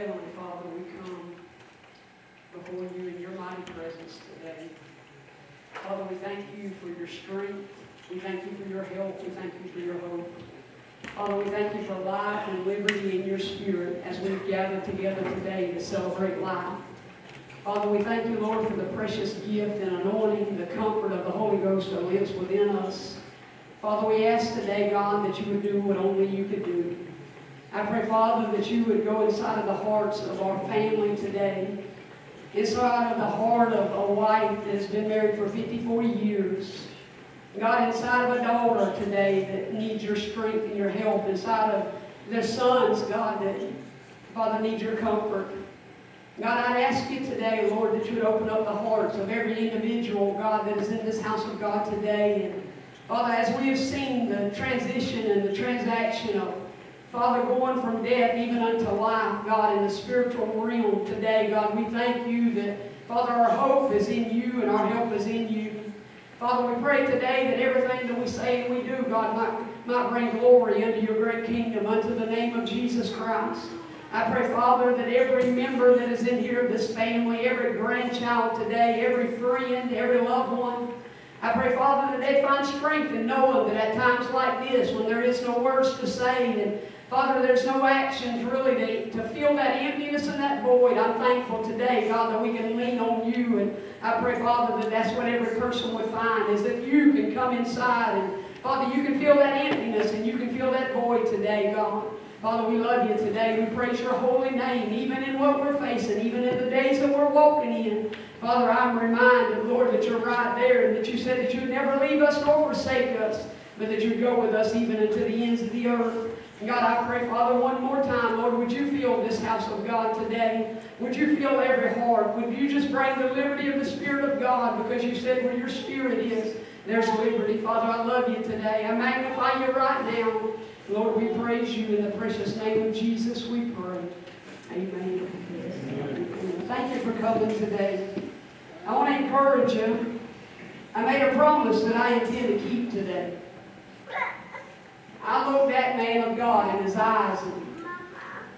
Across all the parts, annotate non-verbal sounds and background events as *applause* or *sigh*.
Heavenly Father, we come before you in your mighty presence today. Father, we thank you for your strength. We thank you for your help. We thank you for your hope. Father, we thank you for life and liberty in your spirit as we've gathered together today to celebrate life. Father, we thank you, Lord, for the precious gift and anointing, the comfort of the Holy Ghost that lives within us. Father, we ask today, God, that you would do what only you could do. I pray, Father, that you would go inside of the hearts of our family today, inside of the heart of a wife that has been married for 54 years. God, inside of a daughter today that needs your strength and your help, inside of their sons, God, that, Father, need your comfort. God, I ask you today, Lord, that you would open up the hearts of every individual, God, that is in this house of God today. And Father, as we have seen the transition and the transaction of Father, going from death even unto life, God, in the spiritual realm today, God, we thank you that, Father, our hope is in you and our help is in you. Father, we pray today that everything that we say and we do, God, might, might bring glory unto your great kingdom, unto the name of Jesus Christ. I pray, Father, that every member that is in here of this family, every grandchild today, every friend, every loved one, I pray, Father, that they find strength in knowing that at times like this, when there is no words to say and Father, there's no actions really to, to fill that emptiness and that void. I'm thankful today, God, that we can lean on you. And I pray, Father, that that's what every person would find, is that you can come inside. And, Father, you can feel that emptiness and you can feel that void today, God. Father, we love you today. We praise your holy name, even in what we're facing, even in the days that we're walking in. Father, I'm reminded, Lord, that you're right there and that you said that you'd never leave us nor forsake us, but that you'd go with us even unto the ends of the earth. God, I pray, Father, one more time, Lord, would you fill this house of God today? Would you fill every heart? Would you just bring the liberty of the Spirit of God because you said where your Spirit is, there's liberty. Father, I love you today. I magnify you right now. Lord, we praise you in the precious name of Jesus, we pray. Amen. Amen. Thank you for coming today. I want to encourage you. I made a promise that I intend to keep today. I looked that man of God in his eyes, and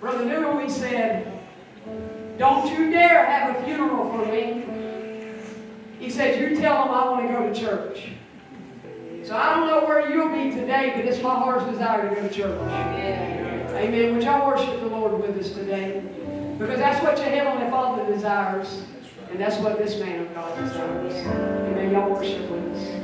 Brother Newell, he said, Don't you dare have a funeral for me. He said, You tell them I want to go to church. So I don't know where you'll be today, but it's my heart's desire to go to church. Amen. Would y'all worship the Lord with us today? Because that's what your Heavenly Father desires. And that's what this man of God desires. Amen. Y'all worship with us.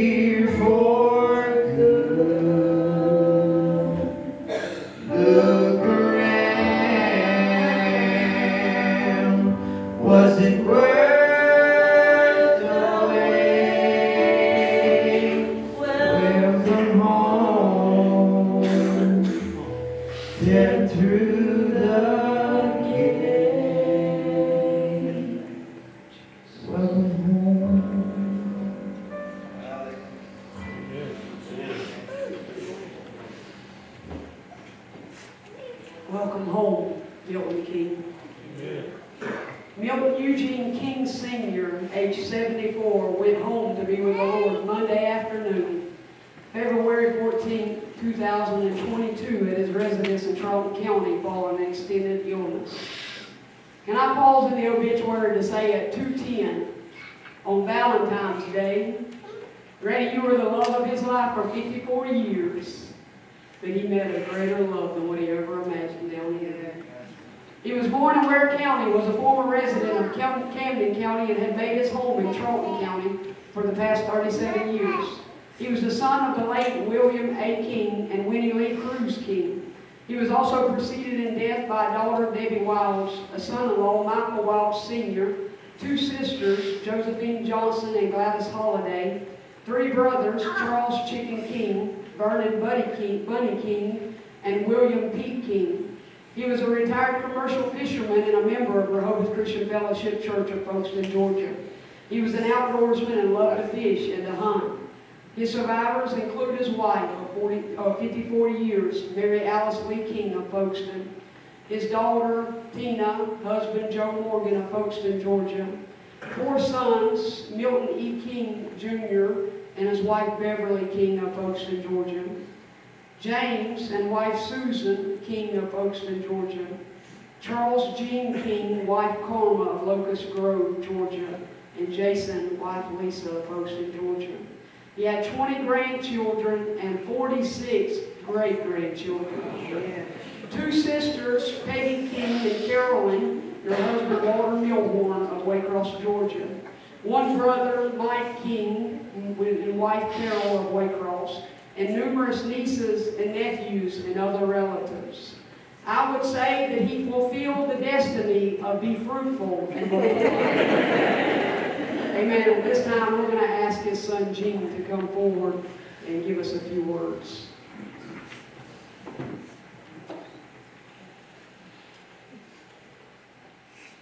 For Josephine Johnson and Gladys Holliday, three brothers, Charles Chicken King, Vernon Buddy King, Bunny King, and William P. King. He was a retired commercial fisherman and a member of Rehobeth Christian Fellowship Church of Folkston, Georgia. He was an outdoorsman and loved to fish and to hunt. His survivors include his wife of 40, of 54 years, Mary Alice Lee King of Folkston, his daughter Tina, husband Joe Morgan of Folkston, Georgia, four sons, Milton E. King Jr. and his wife Beverly King of Folkston, Georgia, James and wife Susan King of Folkston, Georgia, Charles Gene King, wife Karma of Locust Grove, Georgia, and Jason, wife Lisa of Folkston, Georgia. He had 20 grandchildren and 46 great-grandchildren. Two sisters, Peggy King and Carolyn, her husband Walter Milhorn of Waycross, Georgia. One brother, Mike King, and wife Carol of Waycross, and numerous nieces and nephews and other relatives. I would say that he fulfilled the destiny of be fruitful and. Amen. At this time, we're going to ask his son Gene to come forward and give us a few words.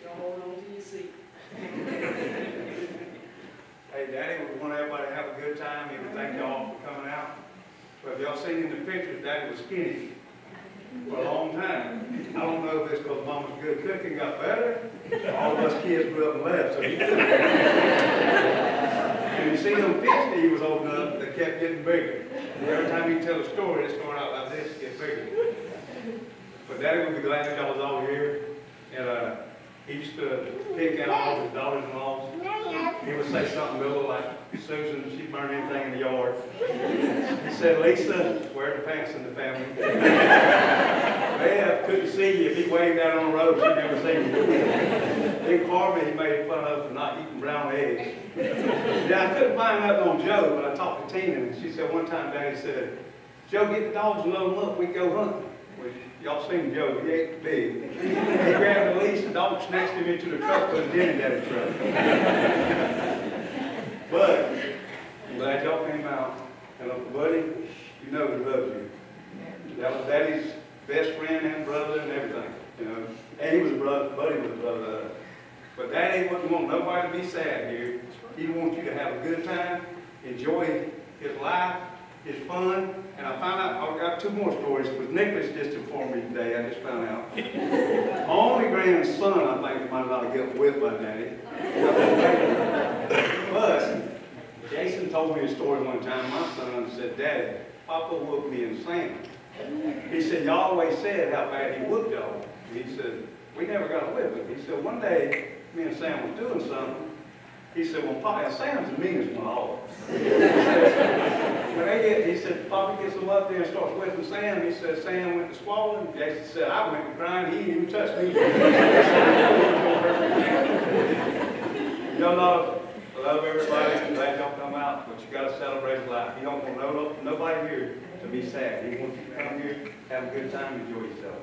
Y'all hold on to your seat. *laughs* Hey, Daddy would want everybody to have a good time. Would thank y'all for coming out. But if y'all seen in the pictures, Daddy was skinny for a long time. I don't know if it's because Mama's good cooking got better. All of us kids grew up and left, so. And you see him fish that he was opening up, they kept getting bigger. Every time he tell a story, it's going out like this, get bigger. But Daddy would be glad that y'all was all here. And uh, he used to pick out all his daughters and laws. He would say something little like, Susan, she burned anything in the yard. He said, Lisa, wear the pants in the family. *laughs* Bev couldn't see you. If he waved out on the road, she'd never seen you. Then Carmen, he made fun of for not eating brown eggs. Yeah, I couldn't find nothing on Joe, but I talked to Tina, and she said one time Daddy said, Joe, get the dogs and load up, we go hunting. Y'all seen Joe, he ain't big. He grabbed the leash, the dog snatched him into the truck, put it in Daddy's truck. But, I'm glad y'all came out, and Uncle Buddy, you know he loves you. That was Daddy's best friend and brother and everything, you know. And he was a brother, Buddy was a brother. But Daddy wouldn't want nobody to be sad here. He wants you to have a good time, enjoy his life, his fun. And I found out, I've got two more stories, because Nicholas just informed me today, I just found out. *laughs* Only grandson, I think, might not get whipped by Daddy. But Jason told me a story one time. My son said, Daddy, Papa whooped me and Sam. He said, you always said how bad he whooped y'all. He said, we never got a whipping. He said, one day, me and Sam was doing something. He said, well, Papa, Sam's the meanest one of all. When they get, he said, Papa gets them up there and starts whipping Sam. He said, Sam went to swallowing. Jason said, I went to crying. He didn't even touch me. Y'all know, I love everybody. I'm glad y'all come out, but you gotta celebrate life. You don't want no, nobody here to be sad. He wants you to come here, have a good time, enjoy yourself.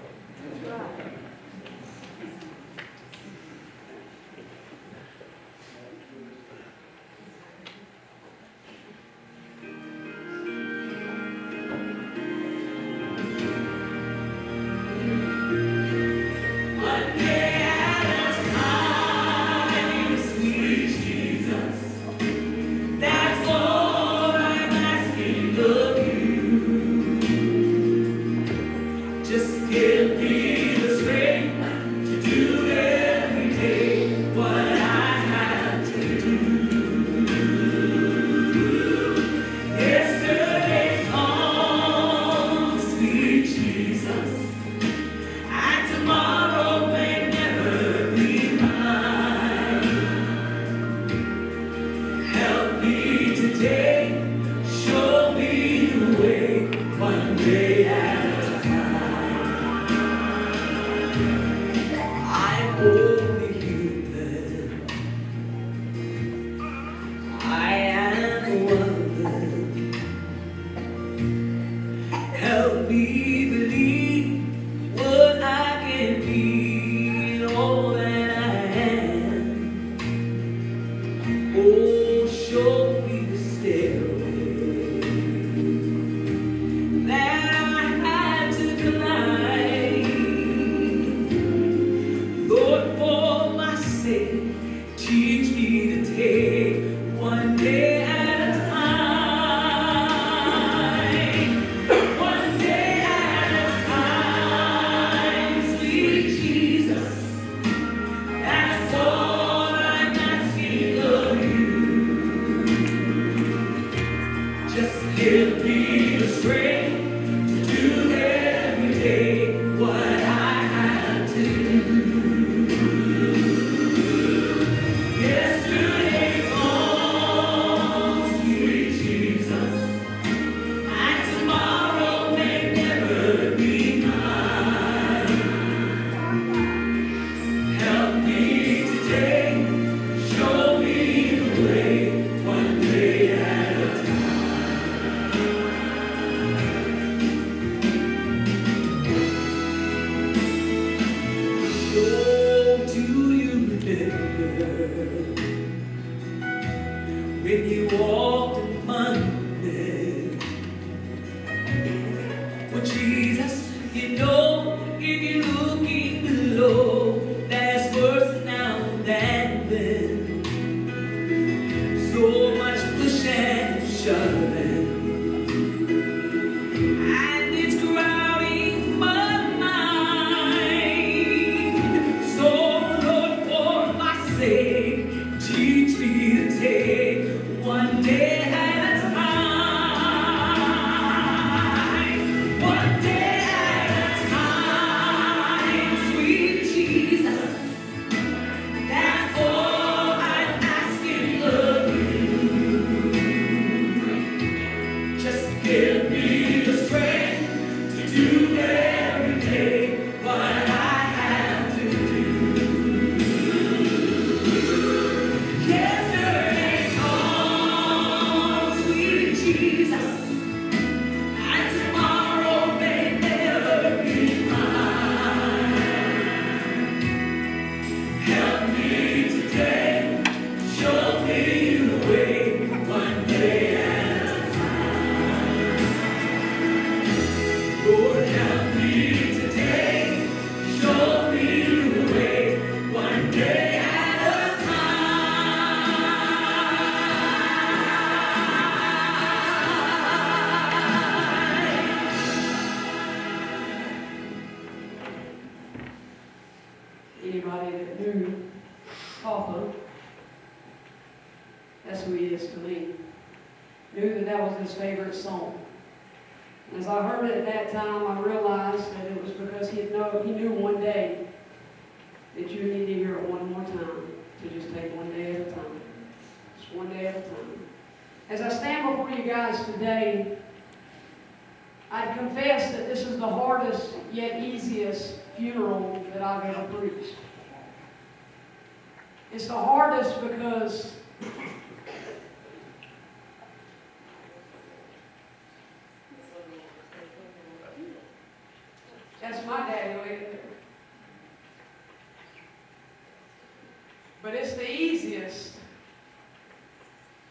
But it's the easiest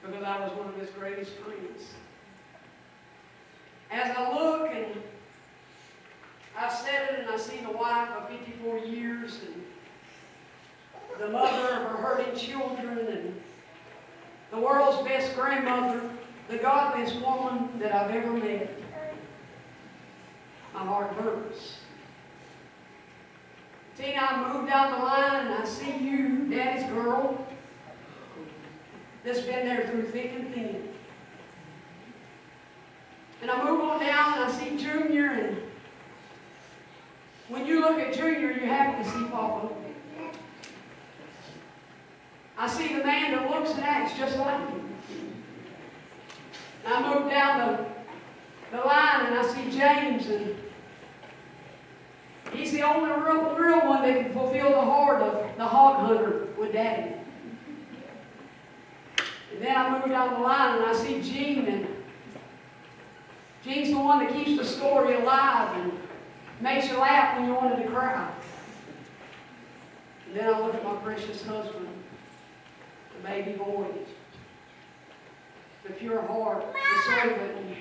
because I was one of his greatest friends. As I look and I've said it and I see the wife of 54 years and the mother of her hurting children and the world's best grandmother, the godliest woman that I've ever met. My heart hurts. Tina, I moved down the line and I see you, Daddy's girl, that's been there through thick and thin. And I move on down and I see Junior and when you look at Junior, you happen to see Papa. I see the man that looks and acts just like him. And I move down the, the line and I see James and he's the only real, real one that can fulfill the heart of the hog hunter with Daddy. And then I move down the line and I see Gene and Gene's the one that keeps the story alive and makes you laugh when you wanted to cry. And then I look at my precious husband, the baby boy, the pure heart, the servant,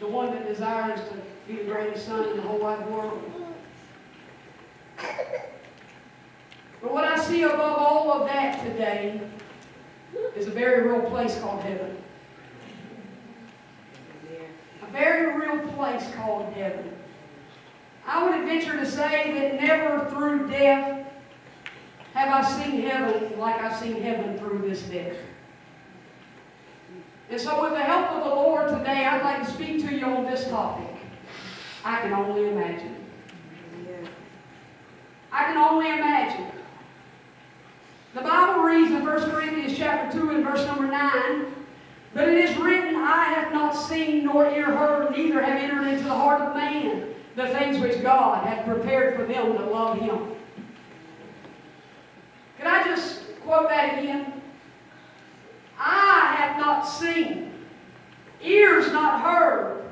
the one that desires to be the greatest son in the whole wide world. But what I see above all of that today is a very real place called heaven. A very real place called heaven. I would venture to say that never through death have I seen heaven like I've seen heaven through this death. And so with the help of the Lord today, I'd like to speak to you on this topic. I can only imagine. I can only imagine. The Bible reads in 1 Corinthians chapter 2 and verse number 9, But it is written, I have not seen nor ear heard, neither have entered into the heart of man the things which God hath prepared for them that love him. Can I just quote that again? I have not seen, ears not heard.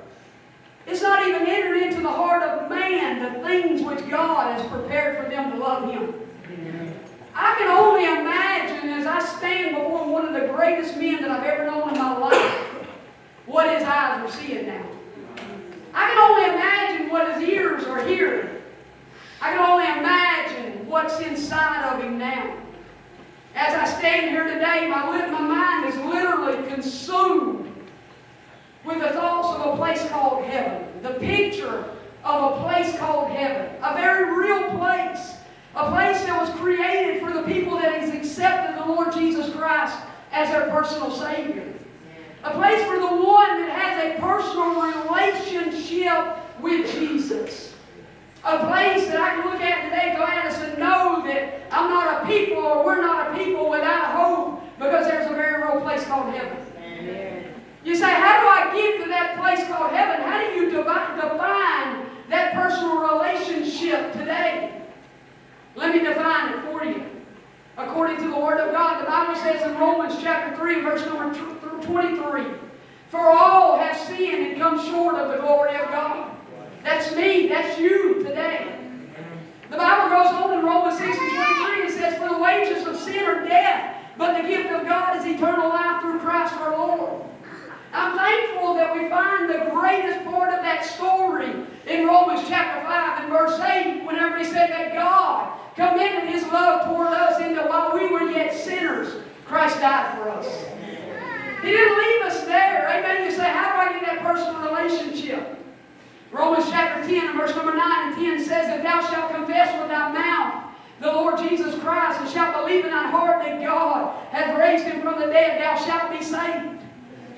It's not even entered into the heart of man the things which God has prepared for them to love him. I can only imagine as I stand before one of the greatest men that I've ever known in my life what his eyes are seeing now. I can only imagine what his ears are hearing. I can only imagine what's inside of him now. As I stand here today, my, my mind is literally consumed with the thoughts of a place called heaven, the picture of a place called heaven, a very real place, a place that was created as their personal Savior. A place for the one that has a personal relationship with Jesus. A place that I can look at today, Gladys, and know that I'm not a people or we're not a people without hope because there's a very real place called heaven. You say, how do I get to that place called heaven? How do you define that personal relationship today? Let me define it for you. According to the Word of God, the Bible says in Romans chapter 3, verse number 23, For all have sinned and come short of the glory of God. That's me, that's you today. The Bible goes on in Romans 6 and 23, it says, For the wages of sin are death, but the gift of God is eternal life through Christ our Lord. I'm thankful that we find the greatest part of that story in Romans chapter 5 and verse 8, whenever he said that God commended his love toward us in that while we were yet sinners, Christ died for us. He didn't leave us there. Amen. You say, how do I get that personal relationship? Romans chapter 10 and verse number 9 and 10 says, If thou shalt confess with thy mouth the Lord Jesus Christ, and shalt believe in thy heart that God hath raised him from the dead, thou shalt be saved.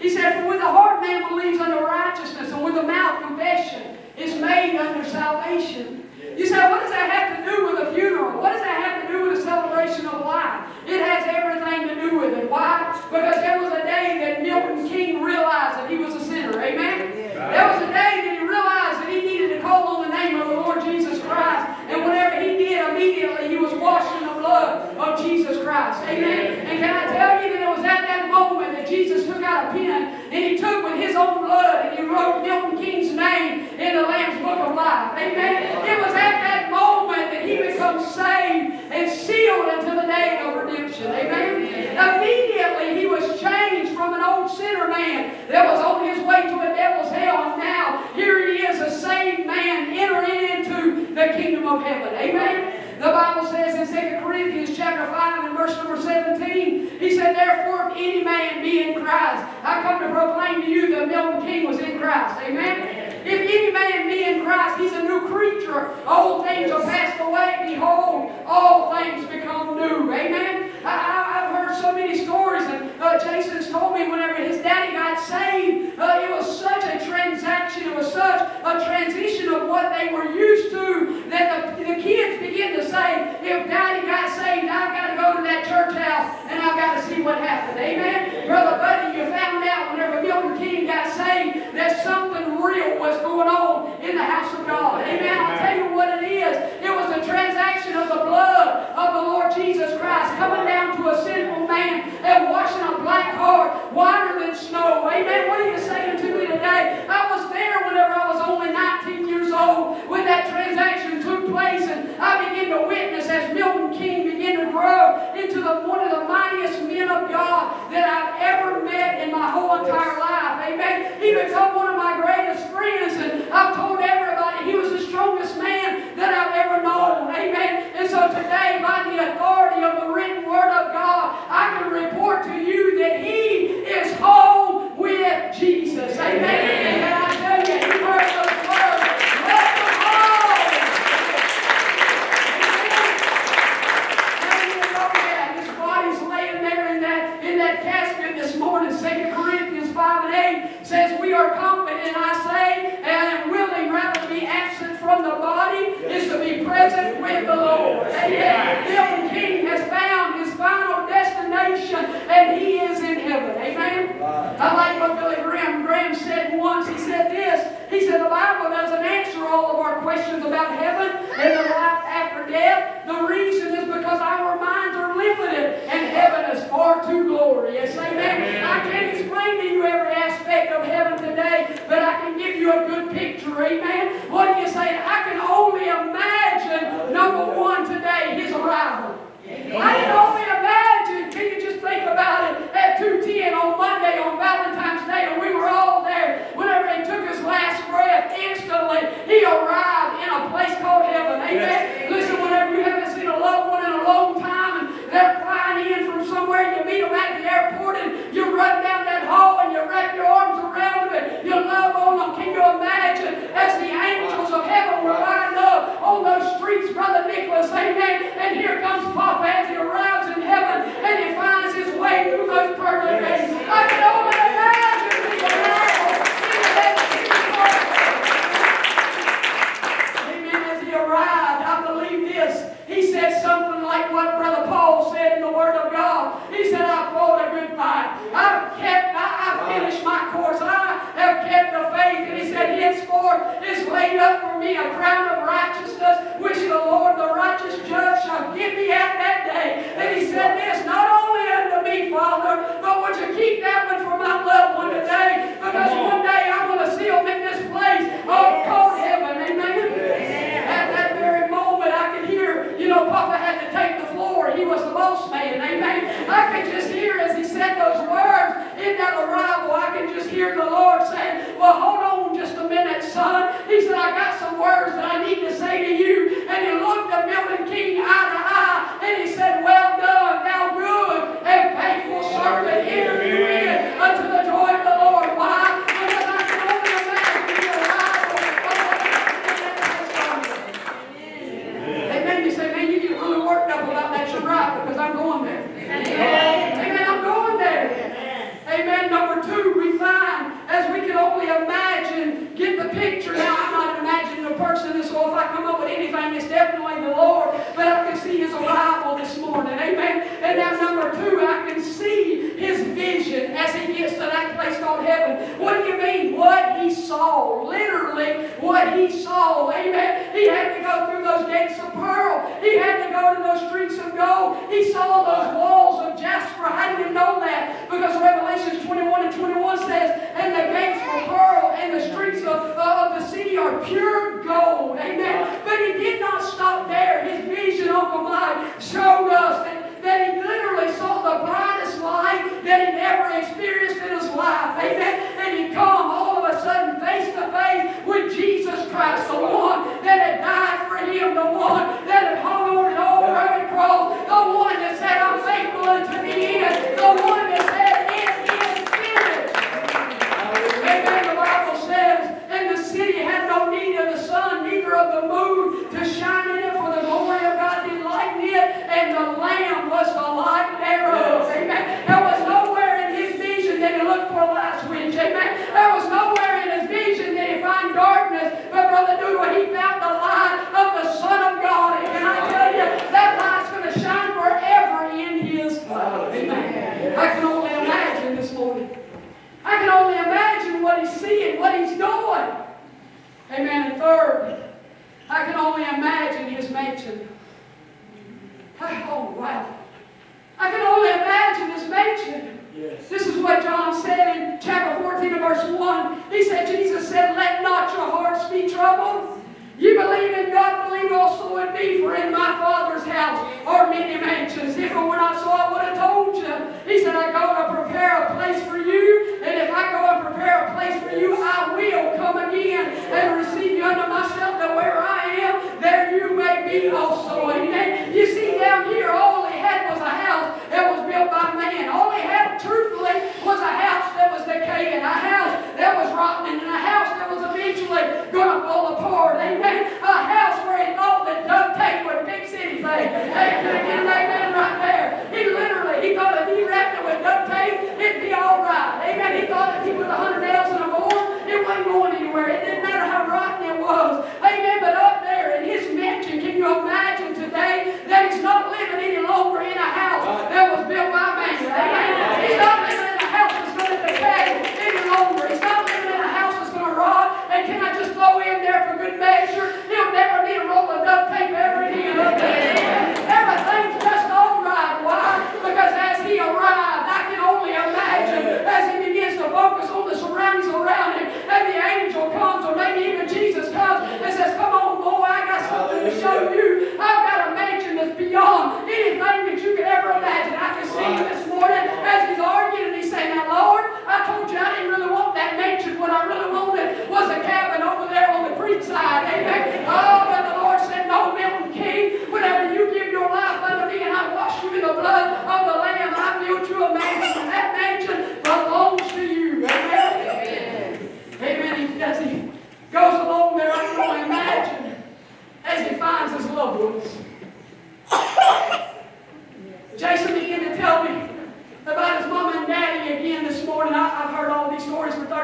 He said, For with the heart man believes unto righteousness, and with the mouth confession is made unto salvation. You say, what does that have to do with a funeral? What does that have to do with a celebration of life? It has everything to do with it. Why? Because there was a day that Milton King realized that he was a sinner. Amen? There was a day that he realized that he needed to call on the name of the Lord Jesus Christ. And whatever he did, immediately he was washed in the blood of Jesus Christ. Amen? And can I tell you that it was at that moment that Jesus took out a pen and he took with his own blood and he wrote Milton King's name in the Lamb's Book of Life. Amen? It was at that moment that he becomes saved and sealed until the day of redemption. Amen? Immediately he was changed from an old sinner man that was on his way to a devil's hell. And now here he is, a saved man entering into the kingdom of heaven. Amen? The Bible says in 2 Corinthians chapter 5 and verse number 17, he said, Therefore, if any man be in Christ, I come to proclaim to you that Milton King was in Christ. Amen? If any man be in Christ, he's a new creature. Old things are passed away. Behold, all things become new. Amen? I, I've heard so many stories, and uh, Jason's told me whenever his daddy got saved, uh, it was such a transaction, it was such a transition of what they were used to that the, the kids begin to say, if daddy got saved, I've got to go to that church house and I've got to see what happened. Amen? Brother Buddy, you found out whenever Milton King got saved that something real was going on in the house of God. Amen? I'll tell you what it is. It was a transaction of the blood of the Lord Jesus Christ coming down to a sinful man and washing a black heart whiter than snow. Amen? What are you saying to me today? I was there whenever I was only 19 years old when that transaction took place and I began to witness as Milton King began to grow into the, one of the mightiest men of God that I've ever met in my whole entire life. Amen? He became one of my greatest friends and I've told everybody he was the strongest man that I've ever known. Amen? And so today, by the authority of the written word of God, I can report to you that he is home with Jesus. Amen? And I tell you, he heard those words. Welcome home. His body's laying there in that, in that casket this morning. 2 Corinthians 5 and 8 says, We are confident, I say, and am willing rather to be absent from the body is to be with the Lord. Amen. Milton King has found his final destination, and he is in heaven. Amen. I like what Billy Graham, Graham said once. He said this. He said, The Bible doesn't answer all of our questions about heaven and the life after death. The reason is because our Man. Amen. I can just hear as he said those words in that arrival, I can just hear the Lord saying, Well, hold on just a minute, son. He said, I got some words that I need to say to you.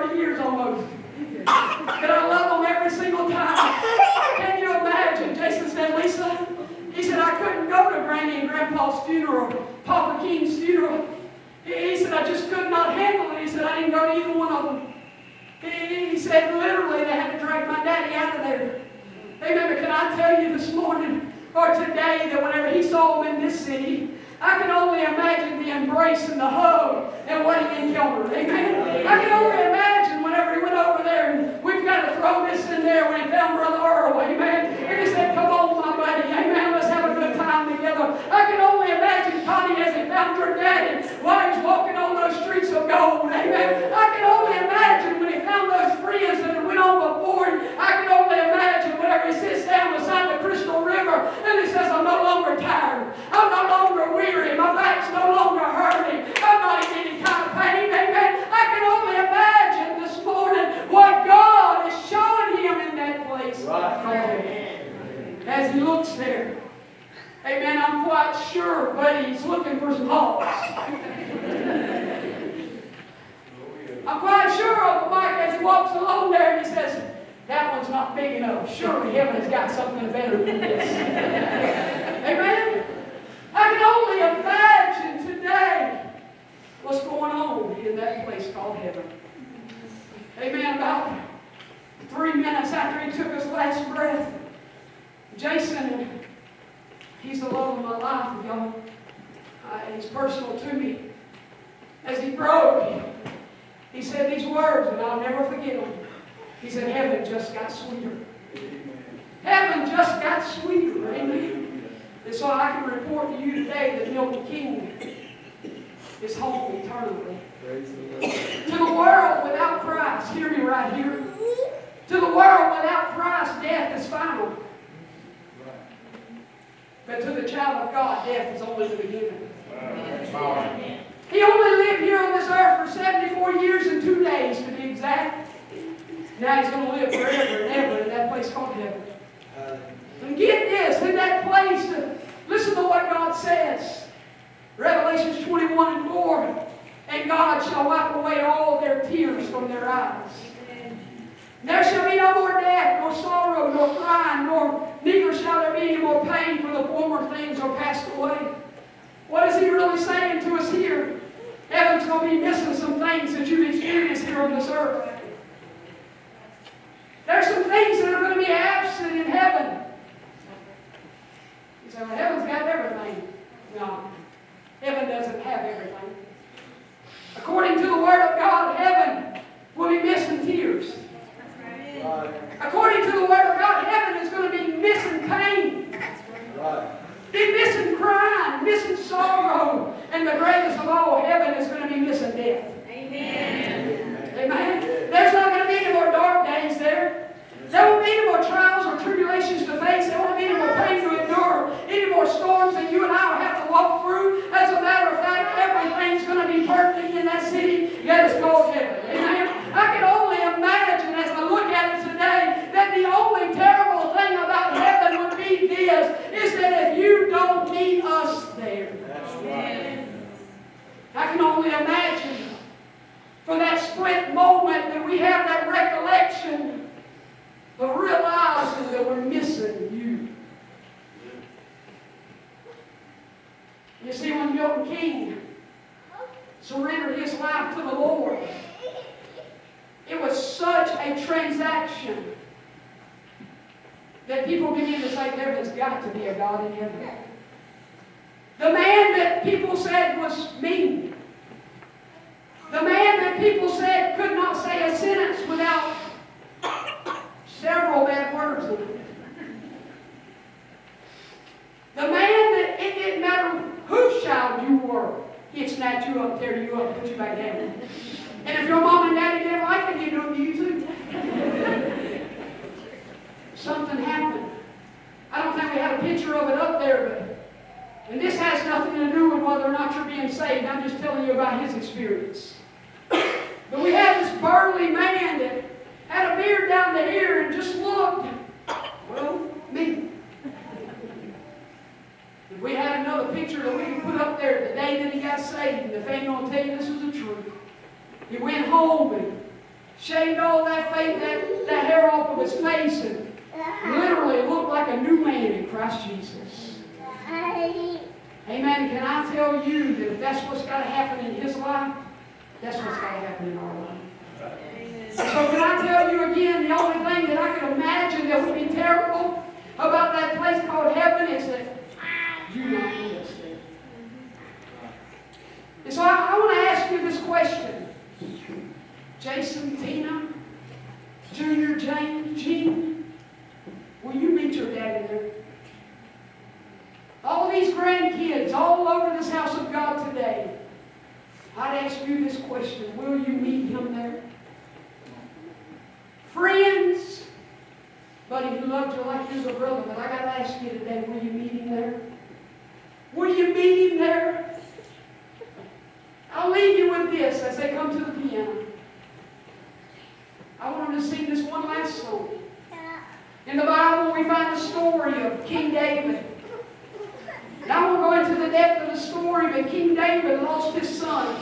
30 years almost. And I love them every single time. Can you imagine? Jason said, Lisa, he said, I couldn't go to Granny and Grandpa's funeral, Papa King's funeral. He said, I just could not handle it. He said, I didn't go to either one of them. He, said, literally, they had to drag my daddy out of there. Amen. But can I tell you this morning or today that whenever he saw them in this city, I can only imagine the embrace and the hug and what he encountered. Amen. I can only imagine there and we've got to throw this in there. We found Brother Earl, amen. And he said, Come on, my buddy, amen. Let's have a good time together. I can only imagine Connie as he found her daddy while he's walking on those streets of gold, amen. I can only imagine when he found those friends that went on before him. I can only imagine whenever he sits down beside the crystal river and he says, I'm no longer tired. I'm no longer weary. My back's no longer hurting. I'm not in any kind of pain, amen. I can only imagine what God is showing him in that place. Right. As he looks there. Amen. I'm quite sure, but he's looking for some hawks. *laughs* I'm quite sure Uncle Mike as he walks along there and he says, that one's not big enough. Surely heaven has got something better than this. *laughs* Amen. Well, heaven's got everything. No, heaven doesn't have everything. According to the Word of God, heaven will be missing tears. According to the Word of God, heaven is going to be missing pain. Be missing crying, missing sorrow, and the greatest of all, heaven is going to be missing death. Amen. Amen. There's not going to be any more dark days there. There won't be any more trials or tribulations to face. There won't be any more pain to endure. Any more storms that you and I will have to walk through. As a matter of fact, everything's going to be perfect in that that is called heaven. Amen. I can only imagine as I look at it today that the only terrible thing about heaven would be this, is that if you don't meet us there. That's right. I can only imagine for that split moment that we have that recollection of realizing that we're missing you. You see, when Milton King surrendered his life to the Lord, it was such a transaction that people began to say there has got to be a God in heaven. The man that people said was mean, the man that people said could not say a sentence without several bad words in it. The man that it didn't matter whose child you were, he'd snatch you up, tear you up, put you back down. And if your mom and daddy didn't like it, he'd do it to you too. *laughs* Something happened. I don't think we had a picture of it up there, but and this has nothing to do with whether or not you're being saved. I'm just telling you about his experience. *coughs* But we had this burly man that had a beard down to here and just looked, well, me. If we had another picture that we could put up there the day that he got saved, family will tell you this was the truth. He went home and shaved all that, face, that, that hair off of his face and literally looked like a new man in Christ Jesus. Amen. Can I tell you that if that's what's got to happen in his life, that's what's got to happen in our life. So can I tell you again, the only thing that I could imagine that would be terrible about that place called heaven is that you not need us there. And so I, I want to ask you this question. Jason, Tina, Junior, James, Gene, will you meet your daddy there? All these grandkids all over this house of God today, I'd ask you this question. Will you meet him there? Friends, buddy who loved you like he was a brother, but I got to ask you today, will you meet him there? story of King David. Now we'll go into the depth of the story, but King David lost his son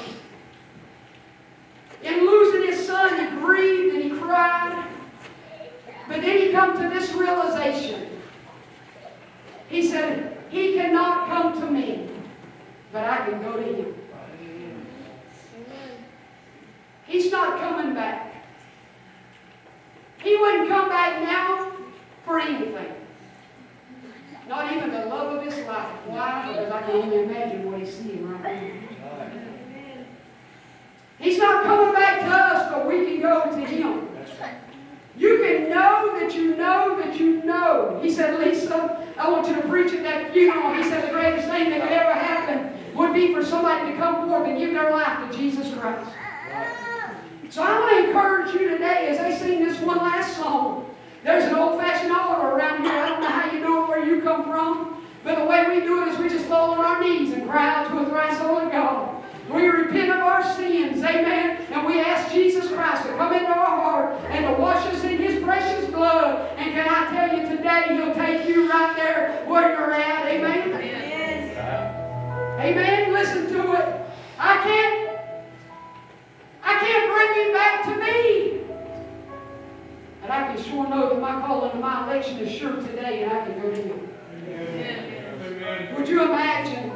today, He'll take you right there where you're at. Amen? Amen. Amen. Listen to it. I can't, I can't bring you back to me. And I can sure know that my calling and my election is sure today, and I can go to Him. Amen. Would you imagine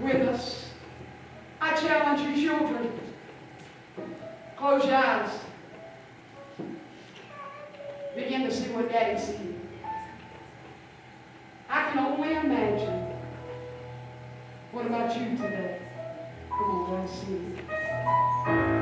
with us? I challenge you, children. Close your eyes. Begin to see what Daddy sees. I can only imagine. What about you today? Come on, let's see.